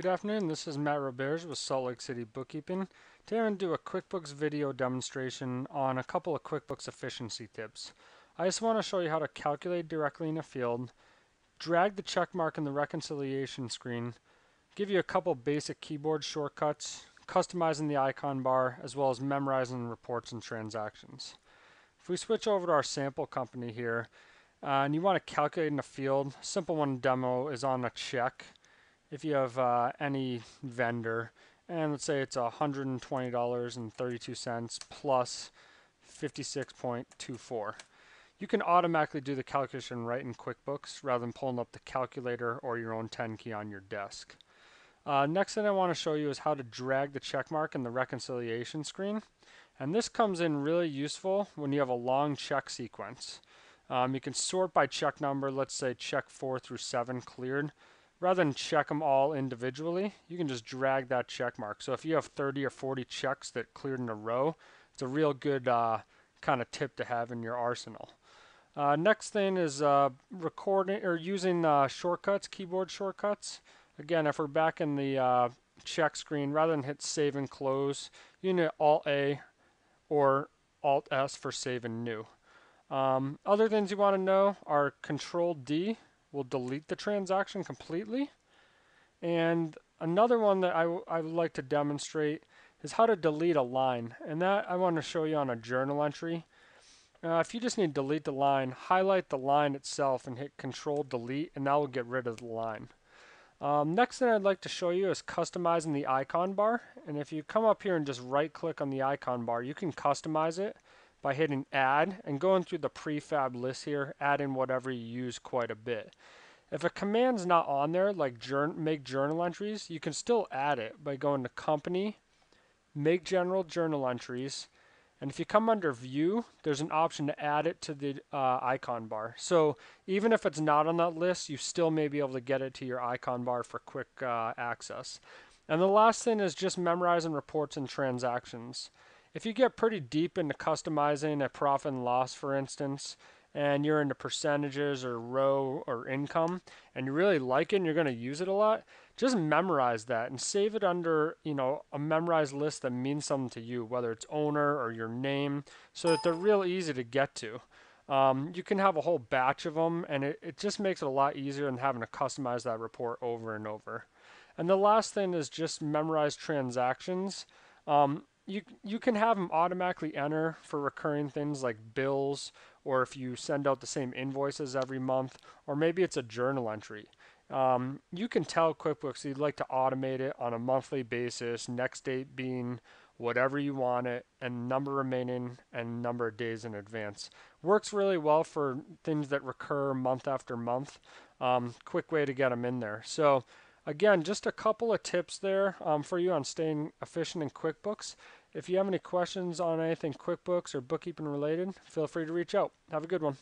Good afternoon, this is Matt Roberge with Salt Lake City Bookkeeping. Today I'm going to do a QuickBooks video demonstration on a couple of QuickBooks efficiency tips. I just want to show you how to calculate directly in a field, drag the check mark in the reconciliation screen, give you a couple basic keyboard shortcuts, customizing the icon bar, as well as memorizing reports and transactions. If we switch over to our sample company here, uh, and you want to calculate in a field, simple one demo is on a check if you have uh, any vendor, and let's say it's $120.32 plus 56.24. You can automatically do the calculation right in QuickBooks rather than pulling up the calculator or your own 10 key on your desk. Uh, next thing I want to show you is how to drag the checkmark in the reconciliation screen. And this comes in really useful when you have a long check sequence. Um, you can sort by check number, let's say check 4 through 7 cleared rather than check them all individually, you can just drag that check mark. So if you have 30 or 40 checks that cleared in a row, it's a real good uh, kind of tip to have in your arsenal. Uh, next thing is uh, recording or using uh, shortcuts, keyboard shortcuts. Again, if we're back in the uh, check screen, rather than hit save and close, you can hit Alt A or Alt S for save and new. Um, other things you want to know are Control D will delete the transaction completely. And another one that I, I would like to demonstrate is how to delete a line. And that I want to show you on a journal entry. Uh, if you just need to delete the line, highlight the line itself and hit Control Delete, and that will get rid of the line. Um, next thing I'd like to show you is customizing the icon bar. And if you come up here and just right click on the icon bar, you can customize it by hitting add and going through the prefab list here, add in whatever you use quite a bit. If a command's not on there, like make journal entries, you can still add it by going to company, make general journal entries, and if you come under view, there's an option to add it to the uh, icon bar. So even if it's not on that list, you still may be able to get it to your icon bar for quick uh, access. And the last thing is just memorizing reports and transactions. If you get pretty deep into customizing a profit and loss, for instance, and you're into percentages or row or income, and you really like it and you're going to use it a lot, just memorize that and save it under, you know, a memorized list that means something to you, whether it's owner or your name, so that they're real easy to get to. Um, you can have a whole batch of them, and it, it just makes it a lot easier than having to customize that report over and over. And the last thing is just memorize transactions. Um, you you can have them automatically enter for recurring things like bills or if you send out the same invoices every month or maybe it's a journal entry. Um, you can tell QuickBooks you'd like to automate it on a monthly basis next date being whatever you want it and number remaining and number of days in advance. Works really well for things that recur month after month. Um, quick way to get them in there. So Again, just a couple of tips there um, for you on staying efficient in QuickBooks. If you have any questions on anything QuickBooks or bookkeeping related, feel free to reach out. Have a good one.